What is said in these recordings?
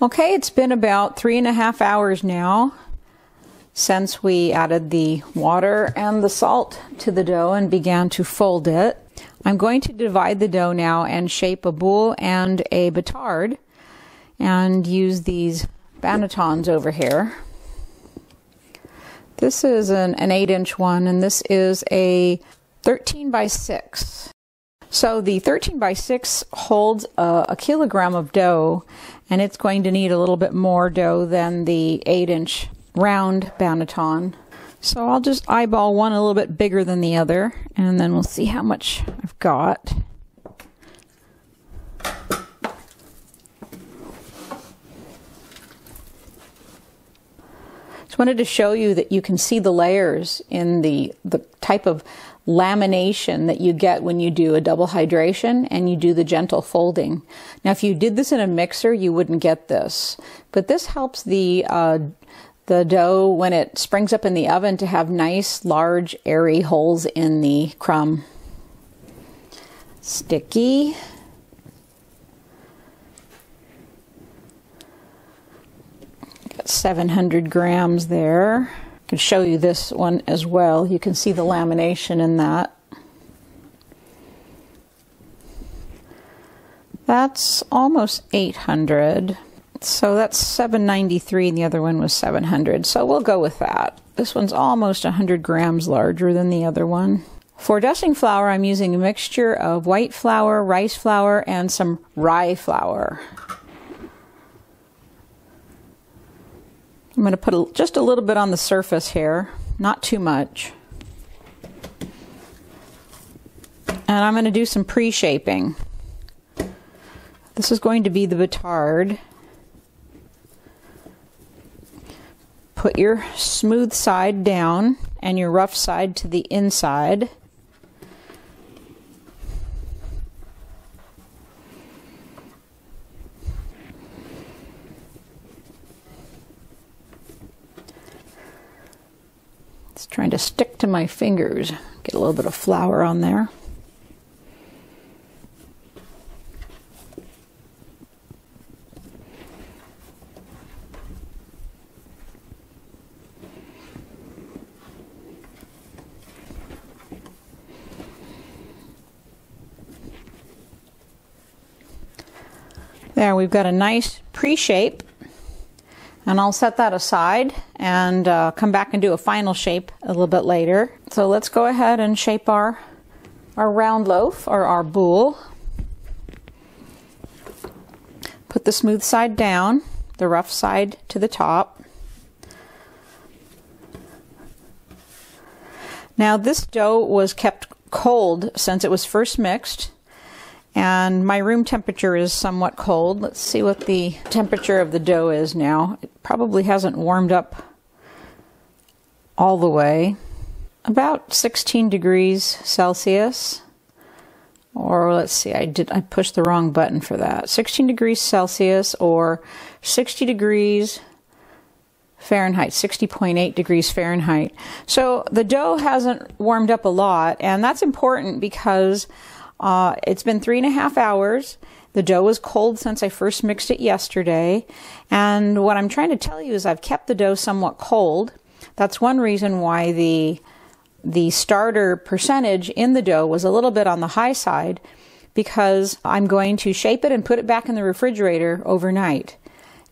Okay, it's been about three and a half hours now since we added the water and the salt to the dough and began to fold it. I'm going to divide the dough now and shape a boule and a batard and use these bannetons over here. This is an, an 8 inch one and this is a 13 by 6. So the 13 by 6 holds a, a, kilogram of dough, and it's going to need a little bit more dough than the 8 inch round banneton. So I'll just eyeball one a little bit bigger than the other, and then we'll see how much I've got. Just wanted to show you that you can see the layers in the, the type of lamination that you get when you do a double hydration and you do the gentle folding. Now, if you did this in a mixer, you wouldn't get this, but this helps the uh, the dough when it springs up in the oven to have nice, large, airy holes in the crumb. Sticky. Got 700 grams there I can show you this one as well. You can see the lamination in that. That's almost 800. So that's 793 and the other one was 700. So we'll go with that. This one's almost 100 grams larger than the other one. For dusting flour, I'm using a mixture of white flour, rice flour, and some rye flour. I'm going to put a, just a little bit on the surface here, not too much. And I'm going to do some pre-shaping. This is going to be the batard. Put your smooth side down and your rough side to the inside. Trying to stick to my fingers. Get a little bit of flour on there. There, we've got a nice pre-shape and I'll set that aside and uh, come back and do a final shape a little bit later. So let's go ahead and shape our, our round loaf or our boule. Put the smooth side down, the rough side to the top. Now this dough was kept cold since it was first mixed and my room temperature is somewhat cold. Let's see what the temperature of the dough is now. It probably hasn't warmed up all the way. About 16 degrees Celsius. Or let's see, I did I pushed the wrong button for that. 16 degrees Celsius or 60 degrees Fahrenheit, 60.8 degrees Fahrenheit. So the dough hasn't warmed up a lot, and that's important because uh, it's been three and a half hours. The dough was cold since I first mixed it yesterday. And what I'm trying to tell you is I've kept the dough somewhat cold. That's one reason why the the starter percentage in the dough was a little bit on the high side because I'm going to shape it and put it back in the refrigerator overnight.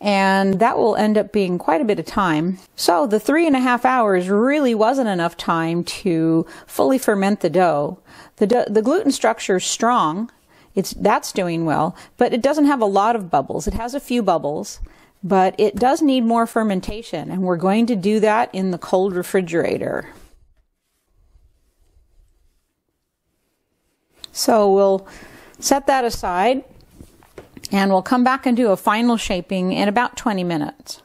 And that will end up being quite a bit of time. So the three and a half hours really wasn't enough time to fully ferment the dough. The, the gluten structure is strong. It's, that's doing well, but it doesn't have a lot of bubbles. It has a few bubbles, but it does need more fermentation, and we're going to do that in the cold refrigerator. So we'll set that aside and we'll come back and do a final shaping in about 20 minutes.